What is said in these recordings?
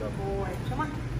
Good boy, come on.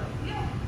了，不用。